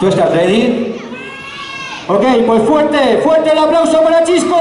¿Tú estás ready? Ok, pues fuerte, fuerte el aplauso para Chisco.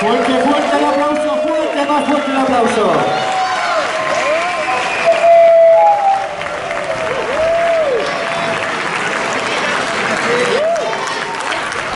Fuerte, fuerte el aplauso, fuerte, más fuerte el aplauso.